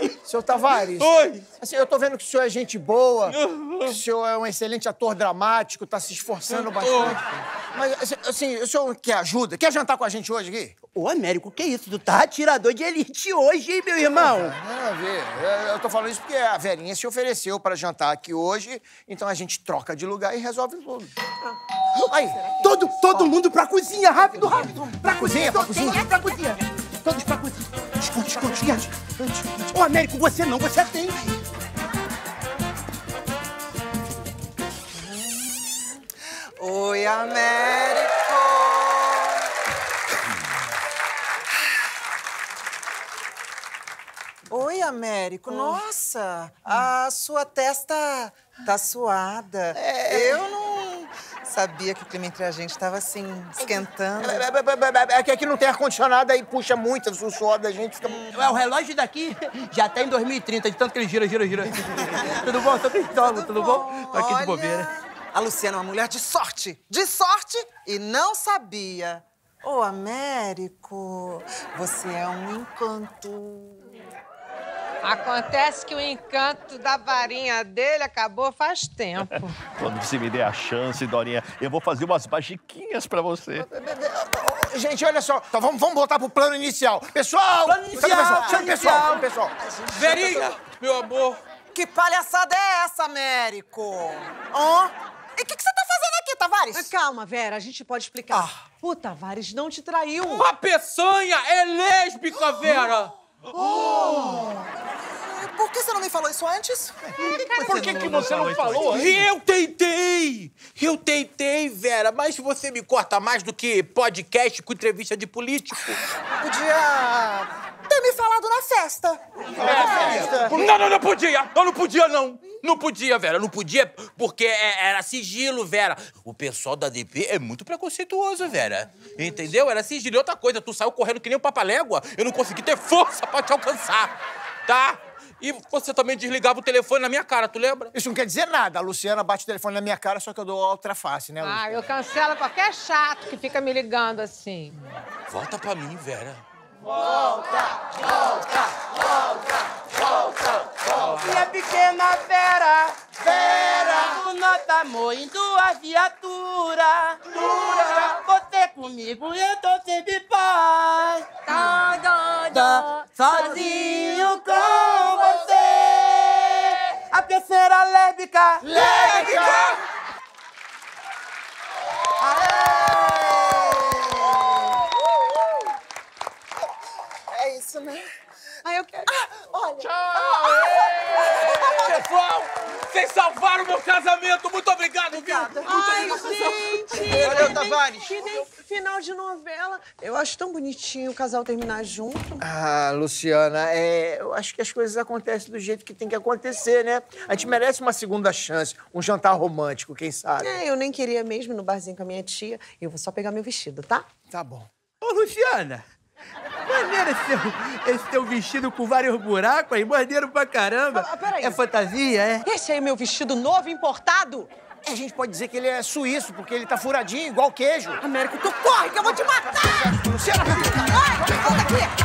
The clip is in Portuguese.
Oi! Seu Tavares. Oi! Assim, eu tô vendo que o senhor é gente boa, que o senhor é um excelente ator dramático, tá se esforçando bastante. Mas, assim, assim, o senhor quer ajuda? Quer jantar com a gente hoje aqui? Ô, Américo, que isso? Tu tá atirador de elite hoje, hein, meu irmão? Nada a ver. Eu- Eu tô falando isso porque a Verinha se ofereceu pra jantar aqui hoje, então a gente troca de lugar e resolve tudo. Aí, Todo, todo mundo pra cozinha, rápido, rápido. Pra cozinha, pra cozinha. É, pra cozinha. Todos pra cozinha. Esconde, esconde, esconde. Ô, Américo, você não, você atende. Oi, Américo! Oi, Américo. Nossa, a sua testa tá suada. Eu não sabia que o clima entre a gente tava assim, esquentando. é, é, é que aqui não tem ar-condicionado, aí puxa muito, o suor da gente fica... Ué, o relógio daqui já tá em 2030, de tanto que ele gira, gira, gira. tudo bom, seu Cristóvão? Tudo bom? Tô aqui de bobeira. A Luciana é uma mulher de sorte. De sorte e não sabia. Ô, Américo, você é um encanto. Acontece que o encanto da varinha dele acabou faz tempo. Quando você me der a chance, Dorinha, eu vou fazer umas magiquinhas pra você. Gente, olha só, então vamos, vamos voltar pro plano inicial. Pessoal! Plano inicial, pessoal? Chama o pessoal, chama o pessoal. Verinha, meu amor. Que palhaçada é essa, Américo? Ó, e o que, que você tá fazendo aqui, Tavares? Calma, Vera, a gente pode explicar. O Tavares não te traiu. A peçanha é lésbica, Vera. Por que você não me falou isso antes? Por que, que você não falou? Eu tentei! Eu tentei, Vera, mas você me corta mais do que podcast com entrevista de político. Podia ter me falado na festa. Não, não, não podia! Eu não podia, não! Não podia, Vera, não podia, porque é- era sigilo, Vera. O pessoal da DP é muito preconceituoso, Vera. Entendeu? Era sigilo. E outra coisa, tu saiu correndo que nem um papalégua, eu não consegui ter força pra te alcançar, tá? E você também desligava o telefone na minha cara, tu lembra? Isso não quer dizer nada. A Luciana bate o telefone na minha cara, só que eu dou outra face, né, Luciana? Ah, eu cancelo qualquer chato que fica me ligando assim. Volta pra mim, Vera. Minha pequena Vera, Vera, o nota amor em tua viatura. Dura, você comigo eu tô sempre paz. Tá sozinho com você. A lésbica. Lésbica! É isso, né? Ah, eu quero. Olha. Pessoal, vocês salvaram meu casamento! Muito obrigado, viu? Ai, gente! Valeu, Tavares. Que nem final de novela. Eu acho tão bonitinho o casal terminar junto. Ah, Luciana, é, eu acho que as coisas acontecem do jeito que tem que acontecer, né? A gente merece uma segunda chance, um jantar romântico, quem sabe? É, eu nem queria mesmo ir no barzinho com a minha tia. Eu vou só pegar meu vestido, tá? Tá bom. Ô, Luciana, maneiro esse teu, esse teu vestido com vários buracos aí, maneiro pra caramba. Ah, peraí. É fantasia, é? Esse aí é meu vestido novo, importado? A gente pode dizer que ele é suíço, porque ele tá furadinho, igual queijo. Américo, tu corre que eu vou te matar! Luciana, Ai, volta aqui!